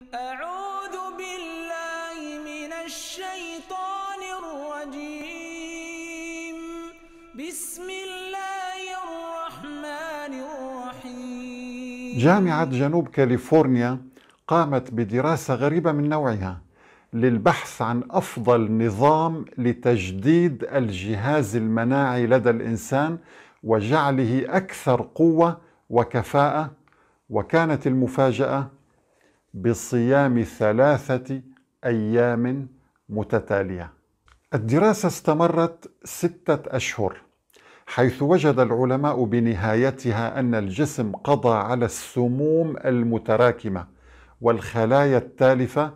أعوذ بالله من الشيطان الرجيم. بسم الله الرحمن الرحيم. جامعة جنوب كاليفورنيا قامت بدراسة غريبة من نوعها للبحث عن أفضل نظام لتجديد الجهاز المناعي لدى الإنسان وجعله أكثر قوة وكفاءة وكانت المفاجأة بصيام ثلاثة أيام متتالية. الدراسة استمرت ستة أشهر حيث وجد العلماء بنهايتها أن الجسم قضى على السموم المتراكمة والخلايا التالفة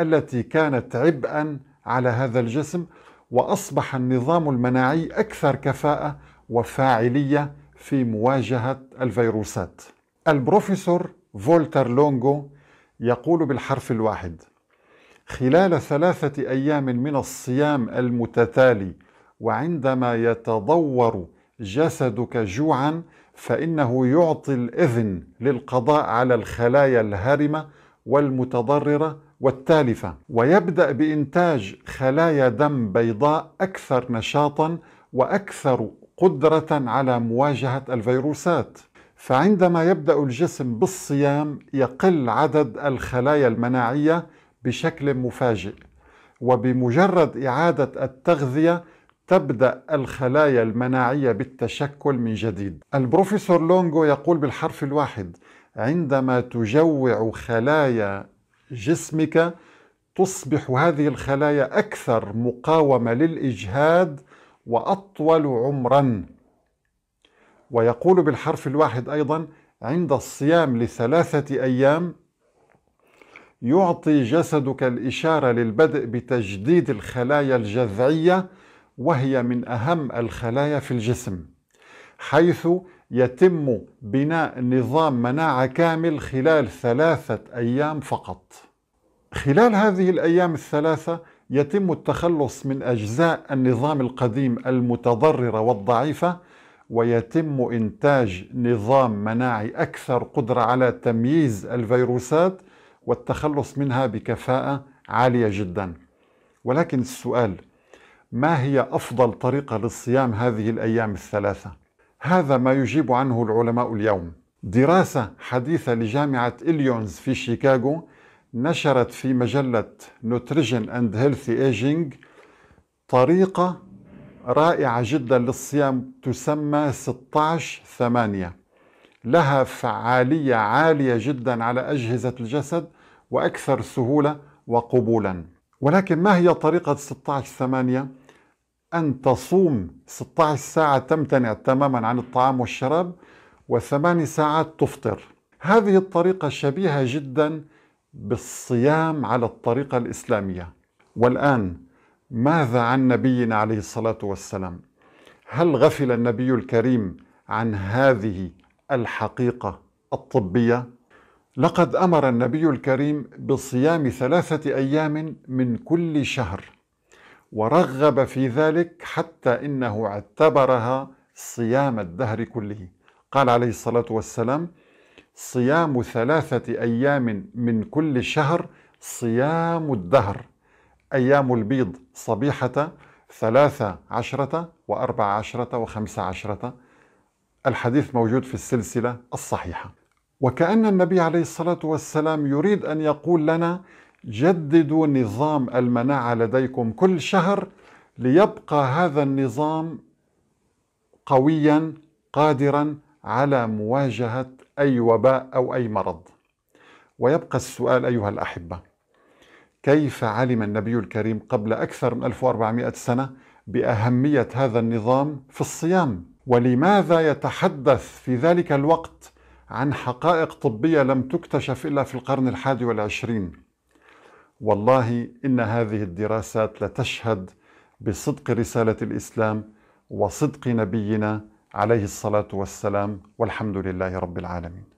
التي كانت عبئا على هذا الجسم وأصبح النظام المناعي أكثر كفاءة وفاعلية في مواجهة الفيروسات. البروفيسور فولتر لونغو يقول بالحرف الواحد: خلال ثلاثة أيام من الصيام المتتالي وعندما يتضور جسدك جوعا فإنه يعطي الإذن للقضاء على الخلايا الهرمه والمتضررة والتالفة. ويبدأ بإنتاج خلايا دم بيضاء أكثر نشاطا وأكثر قدرة على مواجهة الفيروسات. فعندما يبدأ الجسم بالصيام يقل عدد الخلايا المناعية بشكل مفاجئ وبمجرد إعادة التغذية تبدأ الخلايا المناعية بالتشكل من جديد. البروفيسور لونغو يقول بالحرف الواحد: عندما تجوع خلايا جسمك تصبح هذه الخلايا أكثر مقاومة للإجهاد وأطول عمرا. ويقول بالحرف الواحد أيضا: عند الصيام لثلاثة أيام يعطي جسدك الإشارة للبدء بتجديد الخلايا الجذعية وهي من أهم الخلايا في الجسم حيث يتم بناء نظام مناعة كامل خلال ثلاثة أيام فقط. خلال هذه الأيام الثلاثة يتم التخلص من أجزاء النظام القديم المتضررة والضعيفة ويتم إنتاج نظام مناعي أكثر قدرة على تمييز الفيروسات والتخلص منها بكفاءة عالية جدا. ولكن السؤال ما هي أفضل طريقة للصيام هذه الأيام الثلاثة؟ هذا ما يجيب عنه العلماء اليوم. دراسة حديثة لجامعة إلينويز في شيكاغو نشرت في مجلة Nutrition and Healthy Aging طريقة رائعة جدا للصيام تسمى 16 8 لها فعالية عالية جدا على أجهزة الجسد وأكثر سهولة وقبولا. ولكن ما هي طريقة 16 8 أن تصوم 16 ساعة تمتنع تماما عن الطعام والشراب وثمان ساعات تفطر. هذه الطريقة شبيهة جدا بالصيام على الطريقة الإسلامية. والآن ماذا عن نبينا عليه الصلاة والسلام؟ هل غفل النبي الكريم عن هذه الحقيقة الطبية؟ لقد أمر النبي الكريم بصيام ثلاثة أيام من كل شهر ورغب في ذلك حتى إنه اعتبرها صيام الدهر كله. قال عليه الصلاة والسلام صيام ثلاثة أيام من كل شهر صيام الدهر. أيام البيض صبيحة ثلاثة عشرة وأربع عشرة وخمس عشرة. الحديث موجود في السلسلة الصحيحة. وكأن النبي عليه الصلاة والسلام يريد أن يقول لنا جددوا نظام المناعة لديكم كل شهر ليبقى هذا النظام قويا قادرا على مواجهة أي وباء أو أي مرض. ويبقى السؤال أيها الأحبة كيف علم النبي الكريم قبل أكثر من 1400 سنة بأهمية هذا النظام في الصيام؟ ولماذا يتحدث في ذلك الوقت عن حقائق طبية لم تكتشف إلا في القرن الحادي والعشرين؟ والله إن هذه الدراسات لتشهد بصدق رسالة الإسلام وصدق نبينا عليه الصلاة والسلام والحمد لله رب العالمين.